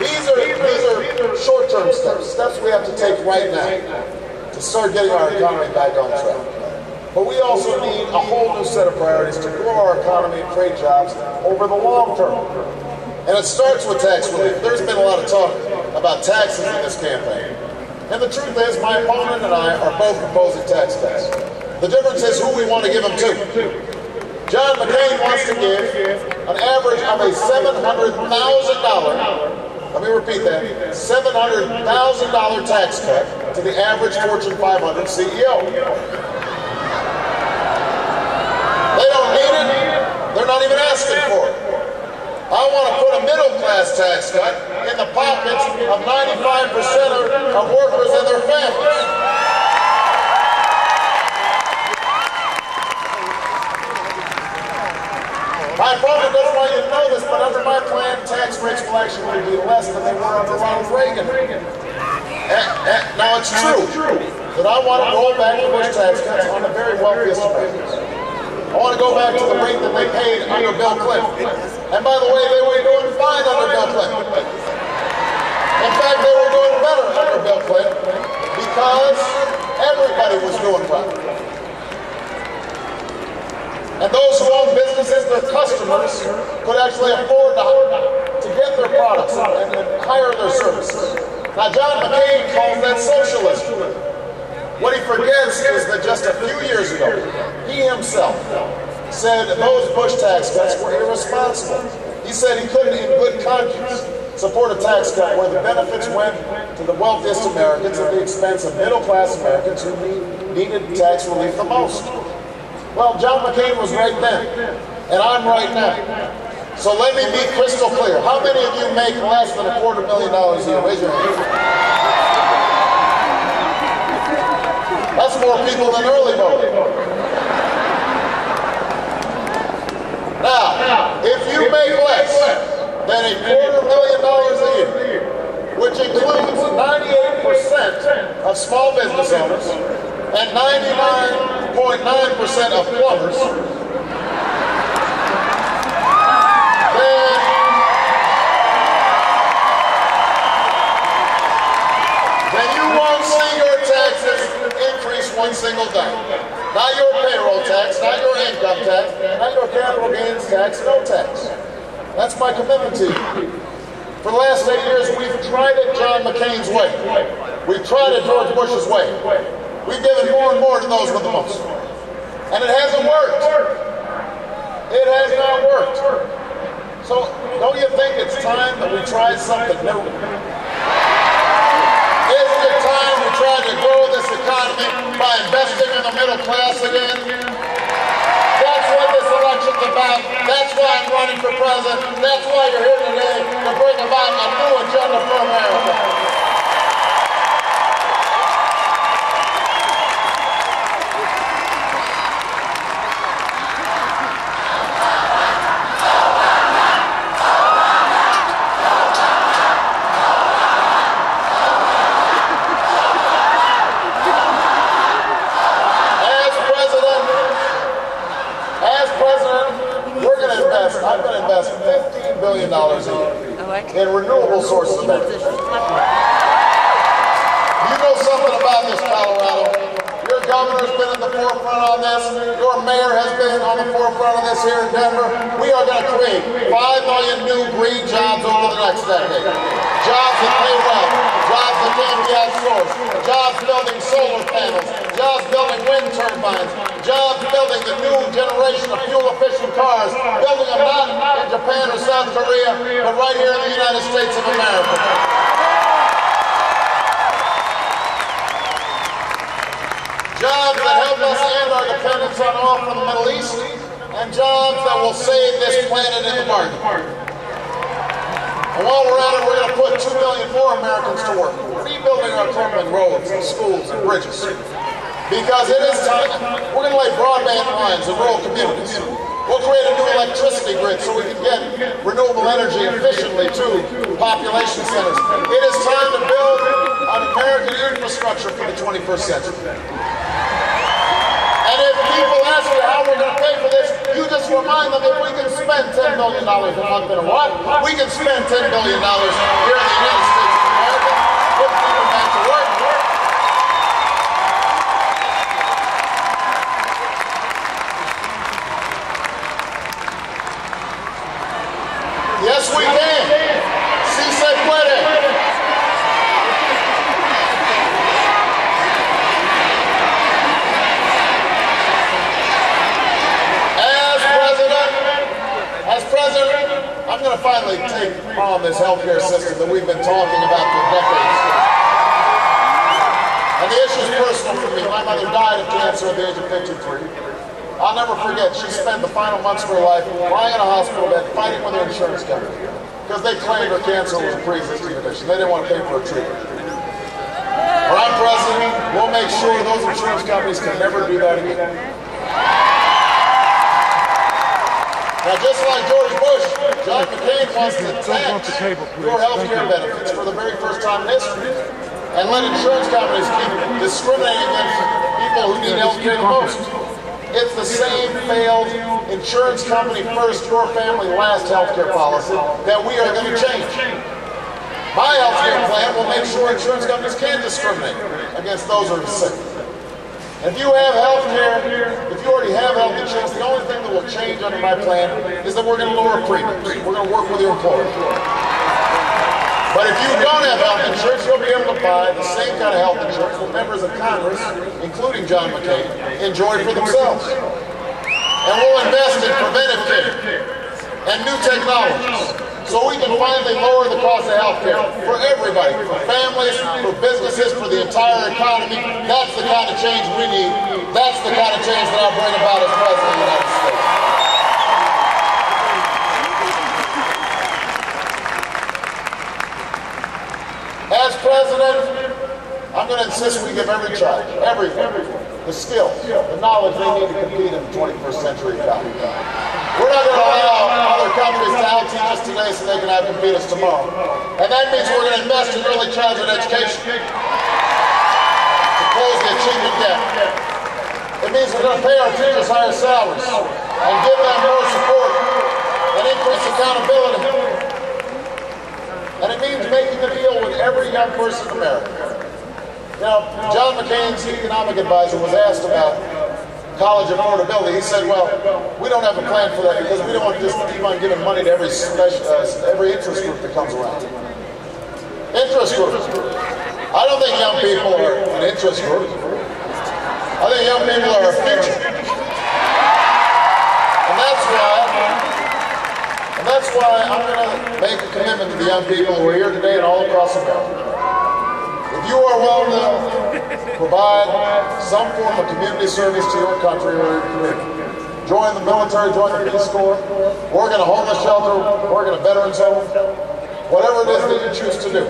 These are, these are short-term steps, steps we have to take right now to start getting our economy back on track. But we also need a whole new set of priorities to grow our economy and create jobs over the long term. And it starts with tax relief. There's been a lot of talk about taxes in this campaign. And the truth is, my opponent and I are both proposing tax cuts. The difference is who we want to give them to. John McCain wants to give an average of a $700,000 let me repeat that, $700,000 tax cut to the average Fortune 500 CEO. They don't need it. They're not even asking for it. I want to put a middle class tax cut in the pockets of 95% of workers and their families. My opponent doesn't want you know this, but under my plan, tax rates will actually be less than they were under Ronald Reagan. Eh, eh, and, and, now, it's true that I want to roll back the Bush tax cuts on the very wealthiest. I want to go back to the rate that they paid under Bill Clinton. And by the way, they were doing fine under Bill Clinton. In fact, they were doing better under Bill Clinton because everybody was doing well. And those who own businesses, their customers, could actually afford to, to get their products and, and hire their services. Now, John McCain calls What he forgets is that just a few years ago, he himself said those Bush tax cuts were irresponsible. He said he couldn't, in good conscience, support a tax cut where the benefits went to the wealthiest Americans at the expense of middle-class Americans who needed tax relief the most. Well, John McCain was right then, and I'm right now. So let me be crystal clear. How many of you make less than a quarter million dollars a year? Raise your hand. That's more people than early voting. Now, if you make less than a quarter million dollars a year, which includes 98% of small business owners and 99 0.9% of plumbers, single dime. Not your payroll tax, not your income tax, not your capital gains tax, no tax. That's my commitment to you. For the last eight years, we've tried it John McCain's way. We've tried it George Bush's way. We've given more and more to those with the most. And it hasn't worked. It has not worked. So don't you think it's time that we try something new? Isn't it time we try to grow this economy by investing in the middle class again? That's what this election's about. That's why I'm running for president. That's why you're here today to bring about a new agenda for America. Oh, and renewable sources of energy. You know something about this, Colorado. Your governor's been at the forefront on this. Your mayor has been on the forefront of this here in Denver. We are going to create 5 million new green jobs over the next decade. Jobs that pay well. Jobs building solar panels. Jobs building wind turbines. Jobs building the new generation of fuel-efficient cars. Building them not in Japan or South Korea, but right here in the United States of America. Jobs that help us end our dependence on oil from the Middle East, and jobs that will save this planet in the market. And while we're at it, we're going to put 2 to work, rebuilding our crumbling roads schools and bridges. Because it is time, we're going to lay broadband lines in rural communities. We'll create a new electricity grid so we can get renewable energy efficiently to population centers. It is time to build an American infrastructure for the 21st century. And if people ask me how we're going to pay for this, you just remind them that we can spend $10 million a month in Iraq, we can spend $10 billion here in the United States of America, put people back to work. Yes, we can. Si se puede. As president, as president, I'm going to finally take on this healthcare system that we've been talking about for decades. And the issue is personal for me. My mother died of cancer at the age of 53. I'll never forget, she spent the final months of her life lying in a hospital bed fighting with her insurance company because they claimed her cancer was a pre-existing condition. They didn't want to pay for a treatment. When I'm president, we'll make sure those insurance companies can never do that again. Now, just like George Bush, John McCain wants to tax your health care benefits for the very first time in history and let insurance companies keep discriminating against people who need health care the most. It's the same failed insurance company first, your family last health care policy that we are going to change. My health care plan will make sure insurance companies can discriminate against those who are sick. If you have health care, if you already have health insurance, the only thing that will change under my plan is that we're going to lower premiums. We're going to work with your employer. But if you don't have health insurance, you'll be able to buy the same kind of health insurance that members of Congress, including John McCain, enjoy for themselves. And we'll invest in preventive care and new technologies so we can finally lower the cost of health care for everybody, for families, for businesses, for the entire economy. That's the kind of change we need. That's the kind of change that I'll bring about as President of the United States. As President, I'm going to insist we give every child, everyone, the skills, the knowledge they need to compete in the 21st century economy. We're not going to allow other countries to out-teach us today they can out-compete us tomorrow. And that means we're going to invest in early childhood education to close the achievement gap. It means we're going to pay our teachers higher salaries and give them more support and increase accountability. And it means making a deal with every young person in America. Now, John McCain's economic advisor was asked about college affordability. He said, well, we don't have a plan for that because we don't want to just keep on giving money to every, special, uh, every interest group that comes around. Interest group. I don't think young people are an interest group. I think young people are a future. And that's why, and that's why I'm going to make a commitment to the young people who are here today and all across America. If you are well enough, provide some form of community service to your country or your community join the military, join the Peace Corps, work in a homeless shelter, work in a veterans home, whatever it is that you choose to do.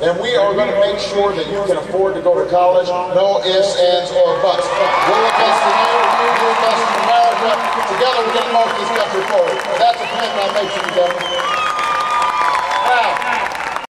And we are going to make sure that you can afford to go to college, no ifs, ands, or buts. We'll invest in you, we'll invest in America. Together we're going to move this country forward. And that's the plan I make to you,